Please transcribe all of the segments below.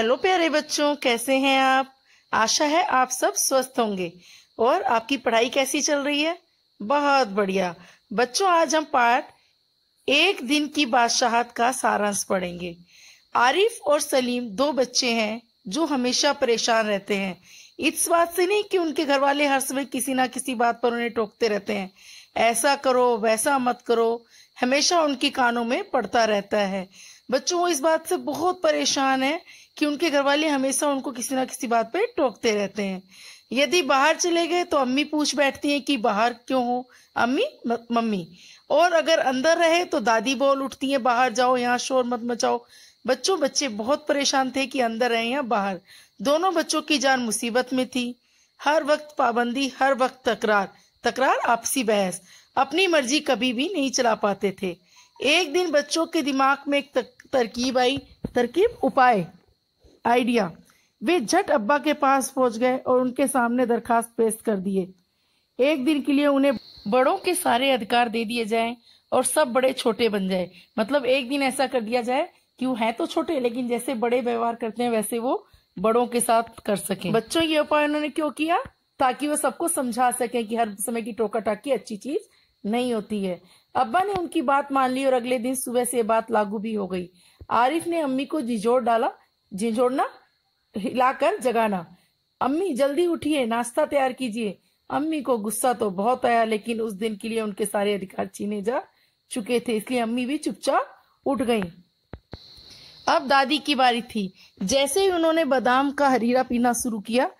Hello प्यारे बच्चों, कैसे हैं आप? आशा है आप सब स्वस्थ होंगे। और आपकी पढ़ाई कैसी चल रही है? बहुत बढ़िया। बच्चों, आज हम पाठ एक दिन की बादशाहत का सारांश पढ़ेंगे। आरिफ और सलीम दो बच्चे हैं जो हमेशा परेशान रहते हैं। इस बात से नहीं कि उनके घर वाले हर समय किसी ना किसी बात पर उन्हें टोकते रहते हैं। ऐसा करो, वैसा मत करो। हमेशा उनके कानों में पड़ता रहता है। बच्चों, वो इस बात से बहुत परेशान है कि उनके घर वाले हमेशा उनको किसी ना किसी बात पे टोकते रहते हैं। यदि बाहर चले गए तो अम्मी पूछ बैठती हैं कि बाहर क्यों हो? अम्मी मम्मी। और अगर अंदर रहे तो दादी बोल उठती हैं, बाहर जाओ, यहाँ शोर मत मचाओ। बच्चों, बच्चे बहुत परेशान थे कि अंदर रहे या बाहर। दोनों बच्चों की जान मुसीबत में थी। हर वक्त पाबंदी, हर वक्त तकरार। तकरार आपसी बहस। अपनी मर्ज़ी कभी भी नहीं चला पाते थे। एक दिन बच्चों के दिमाग में एक तरकीब आई। तरकीब? उपाय। आइडिया। वे झट अब्बा के पास पहुँच गए और उनके सामने दरखास्त पेश कर दिए। एक दिन के लिए उन्हें बड़ों के सारे अधिकार दे दिए जाएँ और सब बड़े छोटे बन जाए। मतलब एक दिन ऐसा कर दिया जाए कि वो है तो छोटे, लेकिन जैसे बड़े व्यवहार करते हैं, वैसे वो बड़ों के साथ कर सके। बच्चों, ये उपाय उन्होंने क्यों किया? ताकि वो सबको समझा सके कि हर समय की टोका टाकी अच्छी चीज़ नहीं होती है। अब्बा ने उनकी बात मान ली और अगले दिन सुबह से बात लागू भी हो गई। आरिफ ने अम्मी को झिझोड़ डाला, झिझोड़ना, हिलाकर जगाना। अम्मी, जल्दी उठिए, नाश्ता तैयार कीजिए। अम्मी को गुस्सा तो बहुत आया, लेकिन उस दिन के लिए उनके सारे अधिकार छीने जा चुके थे, इसलिए अम्मी भी चुपचाप उठ गईं। अब दादी की बारी थी। जैसे ही उन्होंने बादाम का हरीरा पीना शुरू किया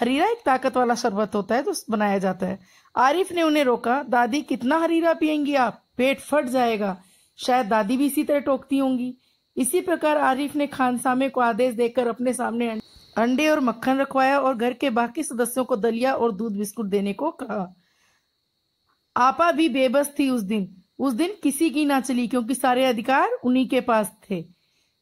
हरीरा एक ताकत वाला शरबत होता है तो बनाया जाता है। आरिफ ने उन्हें रोका, दादी, कितना हरीरा पियेंगी आप? पेट फट जाएगा। शायद दादी भी इसी तरह टोकती होंगी। इसी प्रकार आरिफ ने खानसामे को आदेश देकर अपने सामने अंडे और मक्खन रखवाया और घर के बाकी सदस्यों को दलिया और दूध बिस्कुट देने को कहा। आपा भी बेबस थी उस दिन। उस दिन किसी की ना चली, क्योंकि सारे अधिकार उन्हीं के पास थे।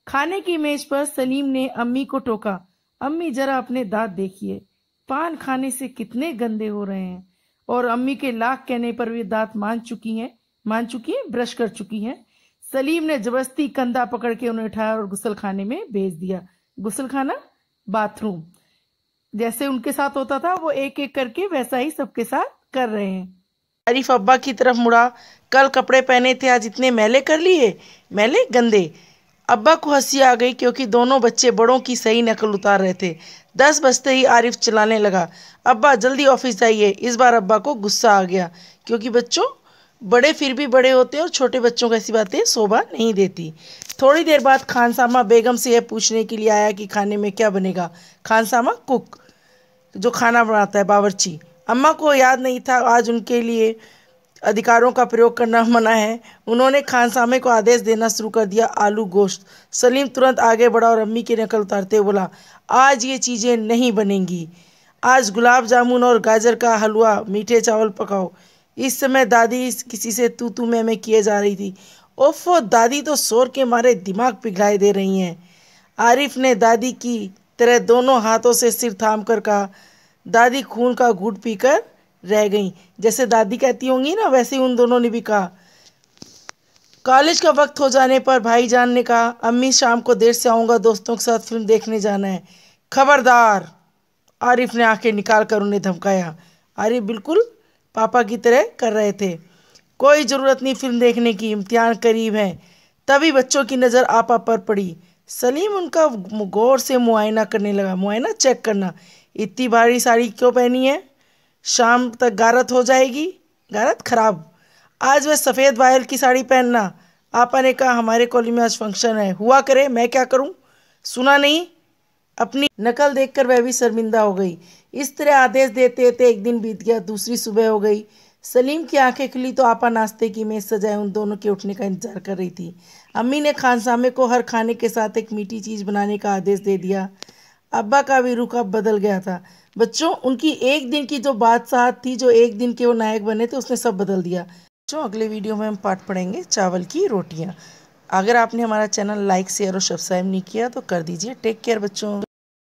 खाने की मेज पर सलीम ने अम्मी को टोका। अम्मी, जरा अपने दांत देखिए। पान खाने से कितने गंदे हो रहे हैं? और अम्मी के लाख कहने पर वे दांत मान चुकी हैं, मान चुकी हैं, ब्रश कर चुकी हैं। सलीम ने ज़बरदस्ती कंधा पकड़ के उन्हें उठाया और गुसल खाने में भेज दिया। गुसल खाना बाथरूम। जैसे उनके साथ होता था, वो एक एक करके वैसा ही सबके साथ कर रहे हैं। आरिफ अब्बा की तरफ़ मुड़ा। कल कपड़े पहने थे, आज इतने मैले कर लिए। मैले गंदे। अब्बा को हँसी आ गई क्योंकि दोनों बच्चे बड़ों की सही नकल उतार रहे थे। दस बजते ही आरिफ चलाने लगा, अब्बा, जल्दी ऑफ़िस जाइए। इस बार अब्बा को गुस्सा आ गया, क्योंकि बच्चों बड़े फिर भी बड़े होते हैं और छोटे बच्चों को ऐसी बातें शोभा नहीं देती। थोड़ी देर बाद खानसामा बेगम से यह पूछने के लिए आया कि खाने में क्या बनेगा। खानसामा कुक, जो खाना बनाता है, बावर्ची। अम्मा को याद नहीं था, आज उनके लिए अधिकारों का प्रयोग करना मना है। उन्होंने खानसामे को आदेश देना शुरू कर दिया आलू गोश्त। सलीम तुरंत आगे बढ़ा और अम्मी की नकल उतारते बोला, आज ये चीज़ें नहीं बनेंगी। आज गुलाब जामुन और गाजर का हलवा, मीठे चावल पकाओ। इस समय दादी किसी से तू तू मैं मैं किए जा रही थी। ओफो, दादी तो शोर के मारे दिमाग पिघलाई दे रही हैं। आरिफ ने दादी की तरह दोनों हाथों से सिर थाम कर कहा, दादी खून का घूट पीकर रह गई। जैसे दादी कहती होंगी ना, वैसे उन दोनों ने भी कहा। कॉलेज का वक्त हो जाने पर भाईजान ने कहा, अम्मी, शाम को देर से आऊँगा, दोस्तों के साथ फ़िल्म देखने जाना है। खबरदार! आरिफ ने आँखें निकाल कर उन्हें धमकाया। आरिफ बिल्कुल पापा की तरह कर रहे थे। कोई ज़रूरत नहीं फ़िल्म देखने की, इम्तिहान करीब है। तभी बच्चों की नज़र आपा पर पड़ी। सलीम उनका गौर से मुआयना करने लगा। मुआयना चेक करना, इतनी भारी साड़ी क्यों पहनी है? शाम तक गारत हो जाएगी। गारत खराब। आज वह सफ़ेद वायल की साड़ी पहनना। आपा ने कहा, हमारे कॉलेज में आज फ़ंक्शन है। हुआ करे, मैं क्या करूँ? सुना नहीं। अपनी नकल देखकर वह भी शर्मिंदा हो गई। इस तरह आदेश देते देते एक दिन बीत गया, दूसरी सुबह हो गई। सलीम की आँखें खुली तो आपा नाश्ते की मेज सजाए उन दोनों के उठने का इंतज़ार कर रही थी। अम्मी ने खानसामे को हर खाने के साथ एक मीठी चीज़ बनाने का आदेश दे दिया। अब्बा का भी रुख अब बदल गया था। बच्चों, उनकी एक दिन की जो बादशाह थी, जो एक दिन के वो नायक बने थे, उसने सब बदल दिया। बच्चों, अगले वीडियो में हम पाठ पढ़ेंगे चावल की रोटियाँ। अगर आपने हमारा चैनल लाइक, शेयर और सब्सक्राइब नहीं किया तो कर दीजिए। टेक केयर, बच्चों।